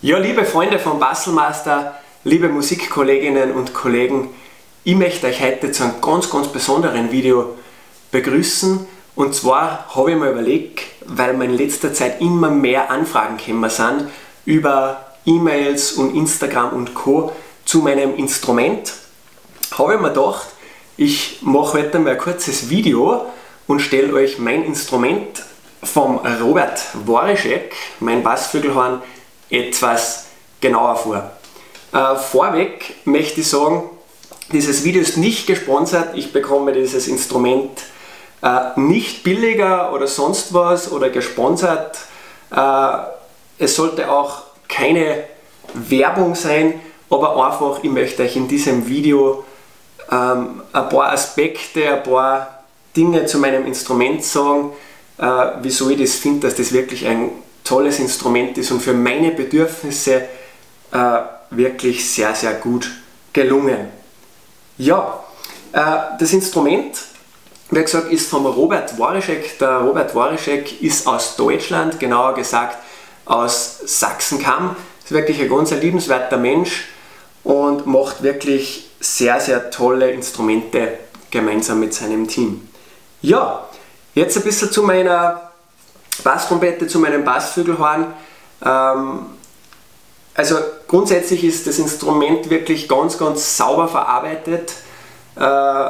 Ja, liebe Freunde vom Bastelmaster, liebe Musikkolleginnen und Kollegen, ich möchte euch heute zu einem ganz, ganz besonderen Video begrüßen. Und zwar habe ich mir überlegt, weil mir in letzter Zeit immer mehr Anfragen gekommen sind über E-Mails und Instagram und Co. zu meinem Instrument, habe ich mir gedacht, ich mache heute mal ein kurzes Video und stelle euch mein Instrument vom Robert Warischek, mein Bassvögelhorn, etwas genauer vor. Äh, vorweg möchte ich sagen, dieses Video ist nicht gesponsert, ich bekomme dieses Instrument äh, nicht billiger oder sonst was oder gesponsert. Äh, es sollte auch keine Werbung sein, aber einfach, ich möchte euch in diesem Video ähm, ein paar Aspekte, ein paar Dinge zu meinem Instrument sagen, äh, wieso ich das finde, dass das wirklich ein tolles Instrument ist und für meine Bedürfnisse äh, wirklich sehr, sehr gut gelungen. Ja, äh, das Instrument, wie gesagt, ist vom Robert Warischek. Der Robert Warischek ist aus Deutschland, genauer gesagt aus Sachsenkamm. Ist wirklich ein ganz liebenswerter Mensch und macht wirklich sehr, sehr tolle Instrumente gemeinsam mit seinem Team. Ja, jetzt ein bisschen zu meiner Basstrompete zu meinem Bassvögelhorn. Ähm, also grundsätzlich ist das Instrument wirklich ganz, ganz sauber verarbeitet. Äh,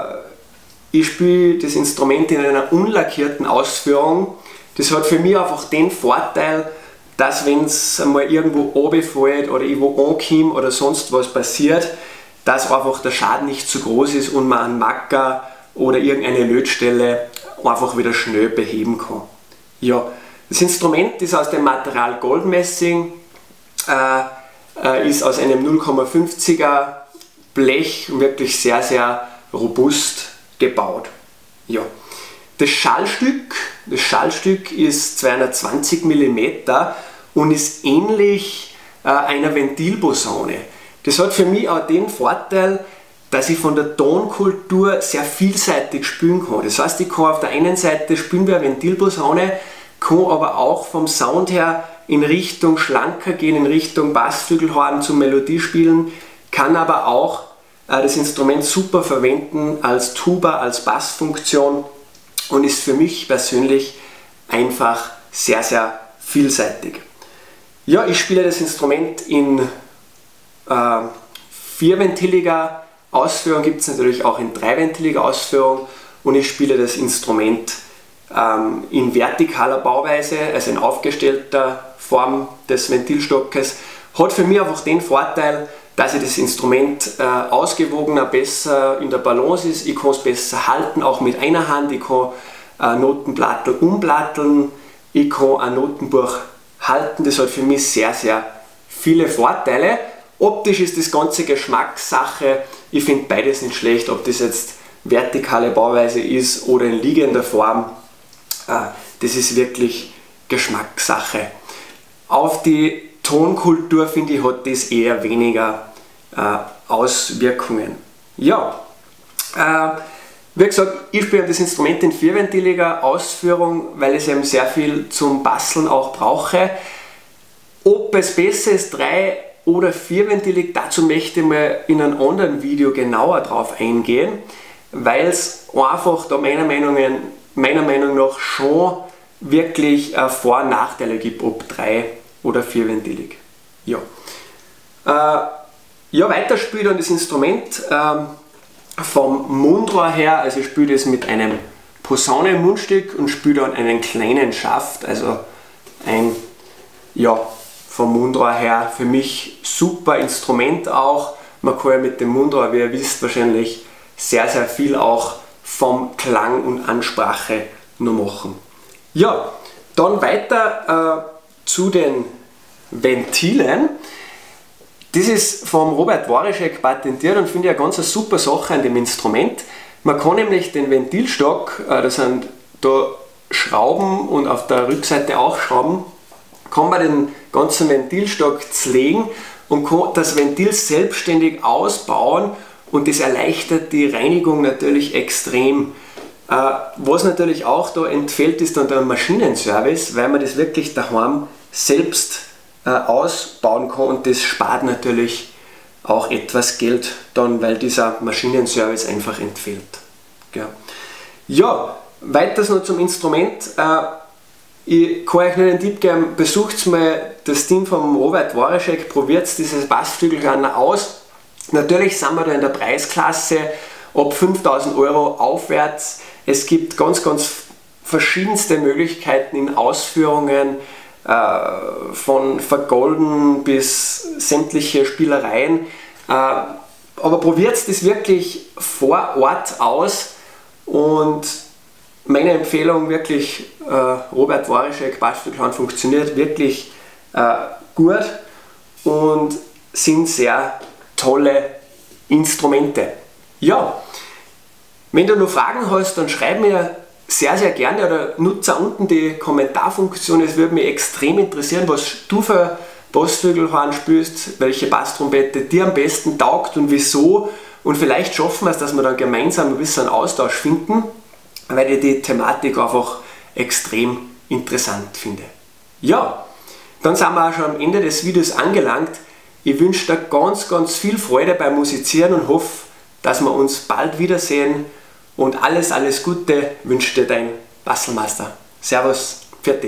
ich spiele das Instrument in einer unlackierten Ausführung. Das hat für mich einfach den Vorteil, dass wenn es einmal irgendwo runterfällt oder irgendwo ankommt oder sonst was passiert, dass einfach der Schaden nicht zu groß ist und man einen Macker oder irgendeine Lötstelle einfach wieder schnell beheben kann. Ja, das Instrument ist aus dem Material Goldmessing, äh, äh, ist aus einem 0,50er Blech wirklich sehr, sehr robust gebaut. Ja. Das Schallstück, das Schallstück ist 220 mm und ist ähnlich äh, einer Ventilposaune. Das hat für mich auch den Vorteil, dass ich von der Tonkultur sehr vielseitig spielen kann. Das heißt, ich kann auf der einen Seite spielen wie eine Ventilposaune, kann aber auch vom Sound her in Richtung schlanker gehen, in Richtung Bassflügelhorn zum Melodiespielen, kann aber auch äh, das Instrument super verwenden als Tuba, als Bassfunktion und ist für mich persönlich einfach sehr, sehr vielseitig. Ja, ich spiele das Instrument in äh, vierventiliger Ausführung, gibt es natürlich auch in dreiventiliger Ausführung und ich spiele das Instrument ähm, in vertikaler Bauweise, also in aufgestellter Form des Ventilstockes, hat für mich einfach den Vorteil, dass ich das Instrument äh, ausgewogener, besser in der Balance ist. Ich kann es besser halten, auch mit einer Hand. Ich kann äh, Notenblattel umblatteln. Ich kann ein Notenbuch halten. Das hat für mich sehr, sehr viele Vorteile. Optisch ist das Ganze Geschmackssache. Ich finde beides nicht schlecht, ob das jetzt vertikale Bauweise ist oder in liegender Form. Äh, das ist wirklich Geschmackssache. Auf die Tonkultur, finde ich, hat das eher weniger äh, Auswirkungen. Ja, äh, wie gesagt, ich spiele das Instrument in vierventiliger Ausführung, weil ich es eben sehr viel zum Basteln auch brauche. Ob es besser ist, drei oder vierventilig, dazu möchte ich mal in einem anderen Video genauer drauf eingehen, weil es einfach da meiner Meinung nach meiner Meinung nach schon wirklich äh, Vor- und Nachteile gibt, ob drei- oder vierventilig. Ja. Äh, ja, weiter spiele dann das Instrument ähm, vom Mundrohr her, also ich spiele das mit einem Posaunenmundstück und spiele dann einen kleinen Schaft, also ein, ja, vom Mundrohr her für mich super Instrument auch. Man kann ja mit dem Mundrohr, wie ihr wisst, wahrscheinlich sehr, sehr viel auch vom Klang und Ansprache nur machen. Ja, dann weiter äh, zu den Ventilen. Das ist vom Robert Warischek patentiert und finde ich eine ganz super Sache an dem Instrument. Man kann nämlich den Ventilstock, äh, das sind da Schrauben und auf der Rückseite auch Schrauben, kann man den ganzen Ventilstock zlegen und kann das Ventil selbstständig ausbauen und das erleichtert die Reinigung natürlich extrem. was natürlich auch da entfällt, ist dann der Maschinenservice, weil man das wirklich daheim selbst äh, ausbauen kann und das spart natürlich auch etwas Geld dann, weil dieser Maschinenservice einfach entfällt. Ja, ja weiters noch zum Instrument. Äh, ich kann euch nur den Tipp geben, besucht mal das Team von Robert Waraschek, probiert dieses Bassflügel aus. Natürlich sind wir da in der Preisklasse ab 5000 Euro aufwärts. Es gibt ganz, ganz verschiedenste Möglichkeiten in Ausführungen äh, von Vergolden bis sämtliche Spielereien. Äh, aber probiert das wirklich vor Ort aus und meine Empfehlung wirklich, äh, Robert Warischek, Bassflügelhorn funktioniert wirklich äh, gut und sind sehr tolle Instrumente. Ja, wenn du noch Fragen hast, dann schreib mir sehr, sehr gerne oder nutze unten die Kommentarfunktion. Es würde mich extrem interessieren, was du für Bassflügelhorn spielst, welche Basstrompete dir am besten taugt und wieso. Und vielleicht schaffen wir es, dass wir dann gemeinsam ein bisschen einen Austausch finden, weil ich die Thematik einfach extrem interessant finde. Ja, dann sind wir auch schon am Ende des Videos angelangt. Ich wünsche dir ganz, ganz viel Freude beim Musizieren und hoffe, dass wir uns bald wiedersehen und alles, alles Gute wünscht dir dein Bastelmeister. Servus, Pfiat